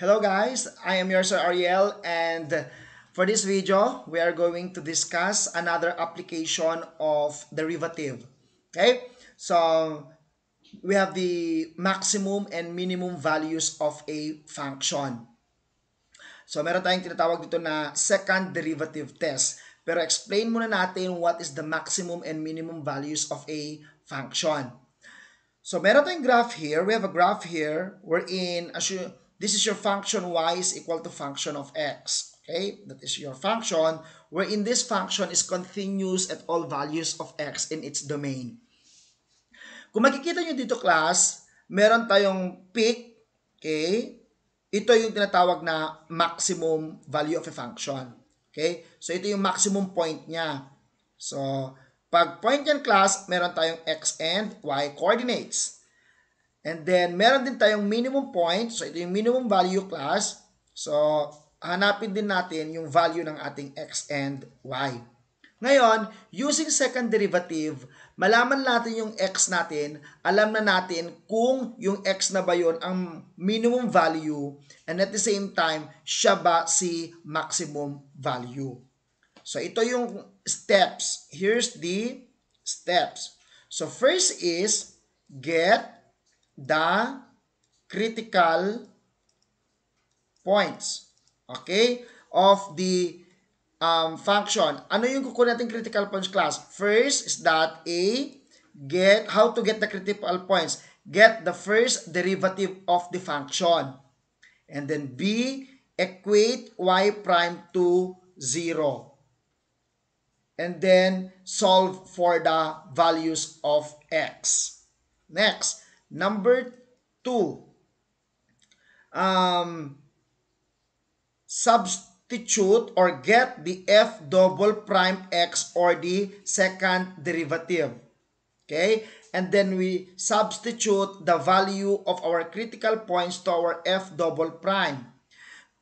Hello guys, I am your Sir Ariel and for this video, we are going to discuss another application of derivative. Okay? So, we have the maximum and minimum values of a function. So, meron tayong tinatawag dito na second derivative test. Pero explain muna natin what is the maximum and minimum values of a function. So, meron tayong graph here. We have a graph here wherein, as you, this is your function y is equal to function of x. Okay? That is your function wherein this function is continuous at all values of x in its domain. Kung makikita nyo dito class, meron tayong peak, okay? Ito yung tinatawag na maximum value of a function. Okay? So, ito yung maximum point niya. So, pag point yan class, meron tayong x and y coordinates. And then, meron din tayong minimum point. So, ito yung minimum value class. So, hanapin din natin yung value ng ating x and y. Ngayon, using second derivative, malaman natin yung x natin, alam na natin kung yung x na ba yun ang minimum value and at the same time, siya ba si maximum value. So, ito yung steps. Here's the steps. So, first is get the critical points. Okay? Of the um, function. Ano yung kukunin natin critical points class? First is that A, get, how to get the critical points? Get the first derivative of the function. And then B, equate y prime to 0. And then solve for the values of x. Next, number 2. Um, substitute or get the f double prime x or the second derivative. Okay? And then we substitute the value of our critical points to our f double prime.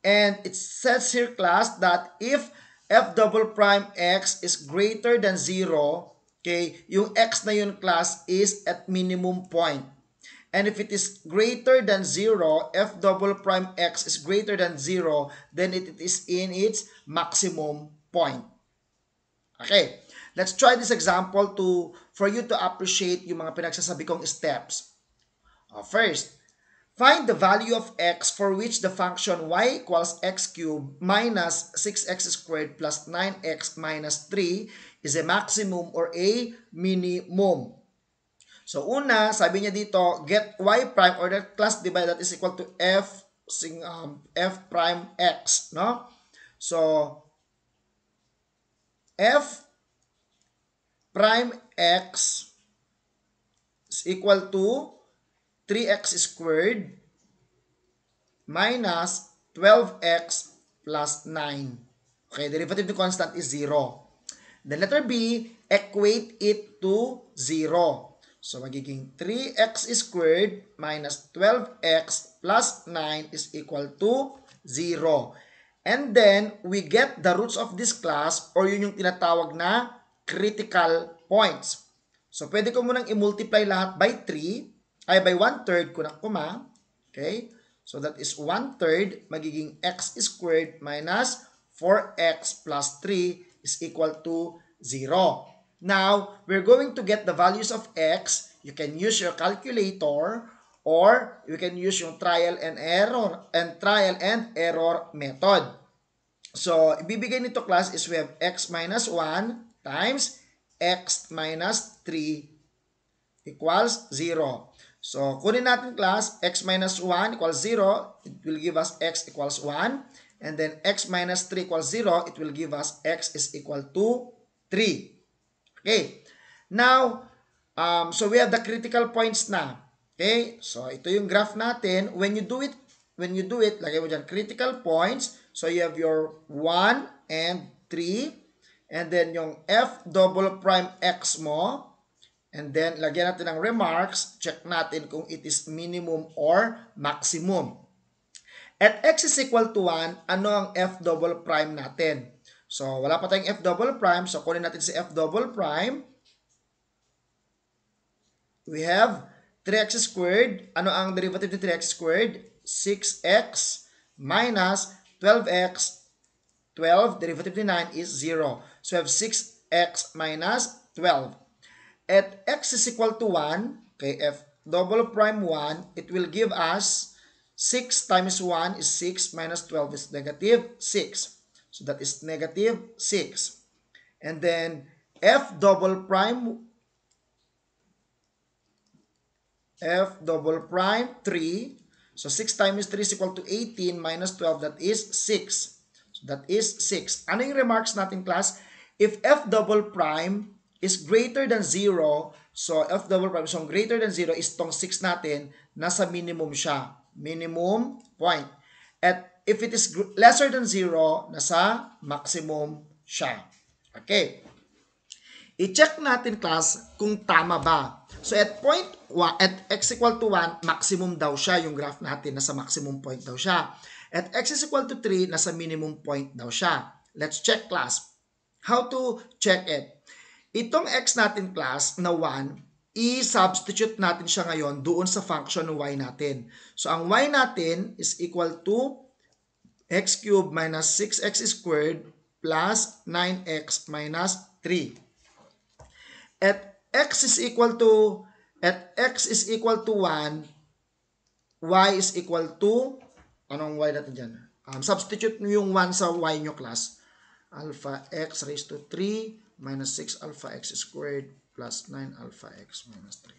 And it says here class that if f double prime x is greater than 0, okay, yung x na yun class is at minimum point. And if it is greater than 0, f double prime x is greater than 0, then it is in its maximum point. Okay, let's try this example to for you to appreciate yung mga pinagsasabi kong steps. Uh, first, find the value of x for which the function y equals x cubed minus 6x squared plus 9x minus 3 is a maximum or a minimum. So una, sabi niya dito, get y prime or that class divided that is equal to f sing um, f prime x, no? So f prime x is equal to 3x squared minus 12x plus 9. Okay, derivative the constant is 0. Then letter B, equate it to 0. So, magiging 3x squared minus 12x plus 9 is equal to 0. And then, we get the roots of this class or yun yung tinatawag na critical points. So, pwede ko munang i-multiply lahat by 3, ay by 1 third ko na kuma. Okay? So, that is 1 third magiging x squared minus 4x plus 3 is equal to 0. Now, we're going to get the values of x. You can use your calculator or you can use yung trial and error and trial and error method. So, ibibigay nito class is we have x minus 1 times x minus 3 equals 0. So, kunin natin class, x minus 1 equals 0. It will give us x equals 1. And then x minus 3 equals 0. It will give us x is equal to 3. Okay. Now, um, so we have the critical points na. Okay. So, ito yung graph natin. When you do it, when you do it, lagay mo dyan critical points. So, you have your 1 and 3. And then, yung f double prime x mo. And then, lagyan natin ng remarks. Check natin kung it is minimum or maximum. At x is equal to 1, ano ang f double prime natin? So, wala pa tayong f double prime. So, kunin natin si f double prime. We have 3x squared. Ano ang derivative ng 3x squared? 6x minus 12x, 12, derivative ni 9 is 0. So we have 6x minus 12. At x is equal to 1, okay, f double prime 1, it will give us 6 times 1 is 6 minus 12 is negative 6. So that is negative 6. And then f double prime f double prime 3. So 6 times 3 is equal to 18 minus 12 that is 6. So that is 6. Ano yung remarks natin class? If f double prime is greater than 0, so f double prime, so greater than 0 is tong 6 natin, nasa minimum siya. Minimum point. At if it is lesser than 0, nasa maximum siya. Okay. I-check natin class kung tama ba. So at point at x equal to 1, maximum daw siya yung graph natin, nasa maximum point daw siya. At x is equal to 3, nasa minimum point daw siya. Let's check class. How to check it? Itong x natin class na 1, i-substitute natin siya ngayon doon sa function ng y natin. So ang y natin is equal to x cubed minus 6x squared plus 9x minus 3 at x is equal to at x is equal to 1 y is equal to anong y natin dyan? Um, substitute nyo yung 1 sa y nyo class. Alpha x raised to 3 minus 6 alpha x squared plus 9 alpha x minus 3.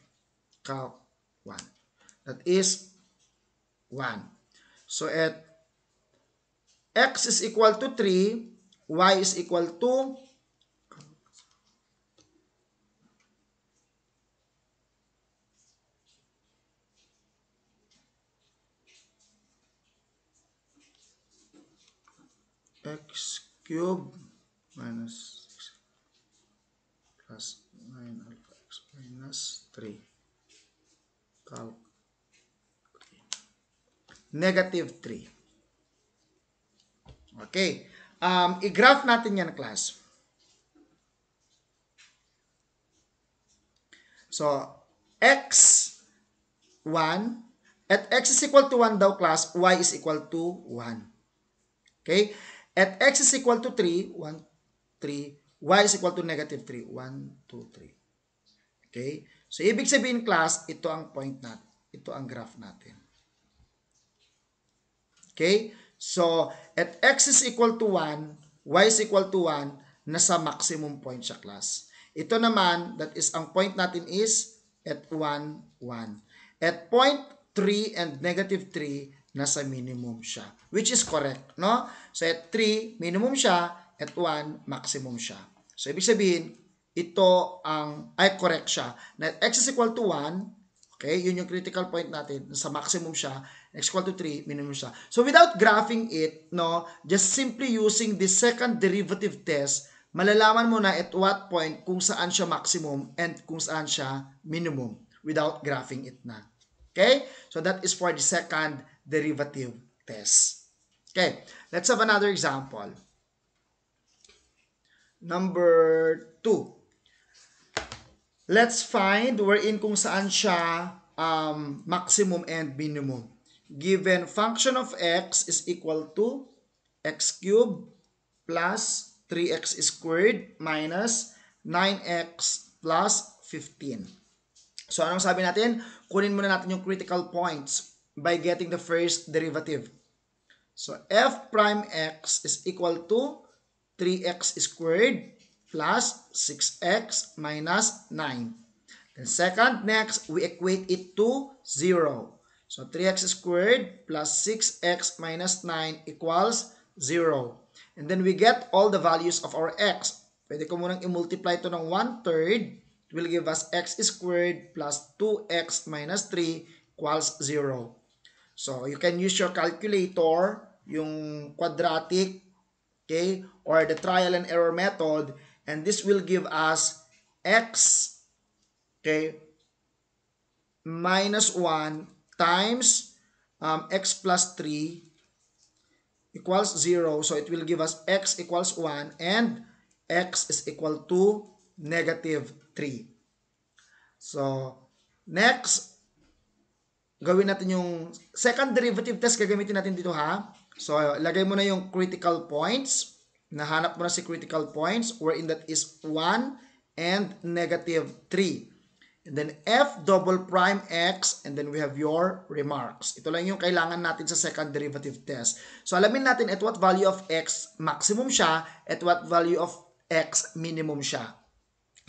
Calc 1. That is 1. So at x is equal to 3, y is equal to x cube minus 6 plus 9 alpha x minus 3 calc 3. Negative 3. Okay. Um, i-graph natin yan, class. So, x 1 at x is equal to 1 daw class, y is equal to 1. Okay? At x is equal to 3, 1, 3, y is equal to negative 3, 1, 2, 3. Okay? So, ibig sabihin class, ito ang point natin. Ito ang graph natin. Okay? So, at x is equal to 1, y is equal to 1, nasa maximum point siya class. Ito naman, that is, ang point natin is at 1, 1. At point 3 and negative 3, nasa minimum siya. Which is correct, no? So at 3, minimum siya. At 1, maximum siya. So ibig sabihin, ito ang, ay correct siya. Na x is equal to 1, okay, yun yung critical point natin, sa maximum siya, x equal to 3, minimum siya. So without graphing it, no, just simply using the second derivative test, malalaman mo na at what point kung saan siya maximum and kung saan siya minimum without graphing it na. Okay? So that is for the second derivative test. Okay, let's have another example. Number 2. Let's find wherein kung saan siya um, maximum and minimum. Given function of x is equal to x cubed plus 3x squared minus 9x plus 15. So anong sabi natin? Kunin muna natin yung critical points by getting the first derivative. So f prime x is equal to 3x squared plus 6x minus 9. Then second, next, we equate it to 0. So 3x squared plus 6x minus 9 equals 0. And then we get all the values of our x. Pwede ko munang i-multiply ito ng 1 third. It will give us x squared plus 2x minus 3 equals 0. So, you can use your calculator, yung quadratic, okay, or the trial and error method, and this will give us x, okay, minus 1 times um, x plus 3 equals 0. So, it will give us x equals 1 and x is equal to negative 3. So, next, gawin natin yung second derivative test gagamitin natin dito ha. So, lagay mo na yung critical points. Nahanap mo na si critical points wherein that is 1 and negative 3. And then f double prime x and then we have your remarks. Ito lang yung kailangan natin sa second derivative test. So alamin natin at what value of x maximum siya at what value of x minimum siya.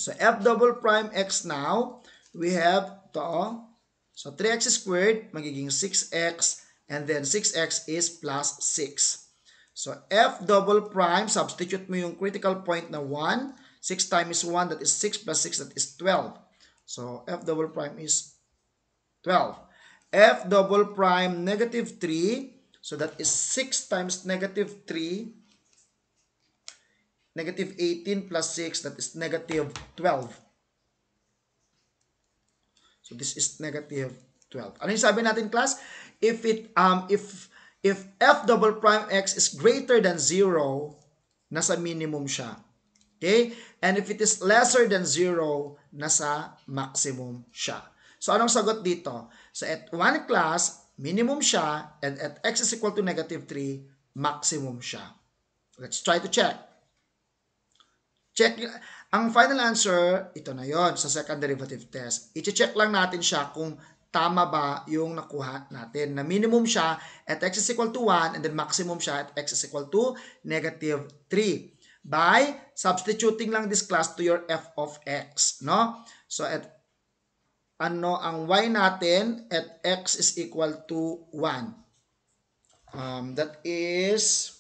So f double prime x now, we have to, so 3x squared magiging 6x and then 6x is plus 6. So f double prime, substitute mo yung critical point na 1. 6 times 1, that is 6 plus 6, that is 12. So f double prime is 12. f double prime negative 3, so that is 6 times negative 3, negative 18 plus 6, that is negative 12. So this is negative 12. Ano yung sabi natin class? If it um if if f double prime x is greater than 0, nasa minimum siya. Okay? And if it is lesser than 0, nasa maximum siya. So, anong sagot dito? So, at 1 class, minimum siya, and at x is equal to negative 3, maximum siya. Let's try to check. Check, ang final answer, ito na yon sa second derivative test. I-check lang natin siya kung tama ba yung nakuha natin. Na minimum siya at x is equal to 1 and then maximum siya at x is equal to negative 3 by substituting lang this class to your f of x, no? So at ano ang y natin at x is equal to 1. Um, that is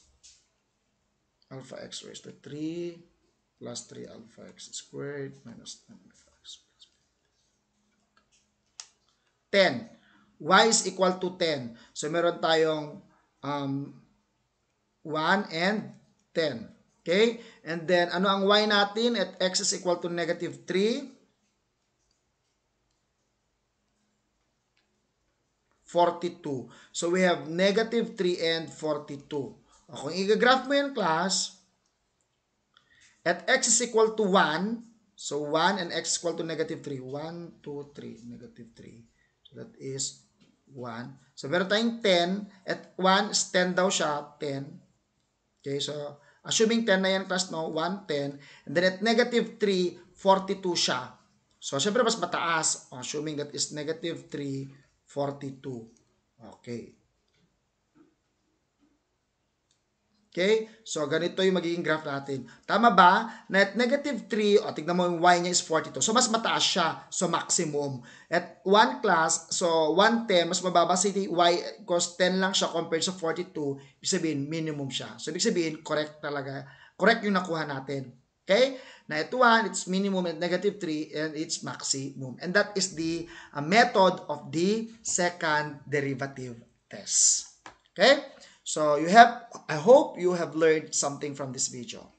alpha x raised to 3 plus 3 alpha x squared minus 9 alpha x plus 10. y is equal to 10. So meron tayong um, 1 and 10. Okay? And then, ano ang y natin at x is equal to negative 3? 42. So, we have negative 3 and 42. O, kung i-graph mo yan, class, at x is equal to 1, so 1 and x is equal to negative 3. 1, 2, 3, negative 3. So, that is 1. So, meron tayong 10. At 1 is 10 daw siya, 10. Okay, so, Assuming 10 na yan class, no? 1, 10. And then at negative 3, 42 siya. So, syempre mas mataas. Assuming that is negative 3, 42. Okay. Okay? So, ganito yung magiging graph natin. Tama ba? Na at negative 3, o tignan mo yung y niya is 42. So, mas mataas siya. So, maximum. At 1 class, so 110, mas mababa si y because 10 lang siya compared sa 42. Ibig sabihin, minimum siya. So, ibig sabihin, correct talaga. Correct yung nakuha natin. Okay? Na at 1, it's minimum at negative 3, and it's maximum. And that is the uh, method of the second derivative test. Okay? So you have, I hope you have learned something from this video.